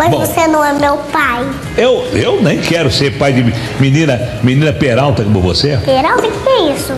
Mas Bom. você não é meu pai. Eu, eu nem quero ser pai de menina, menina Peralta como você. Peralta, o que é isso?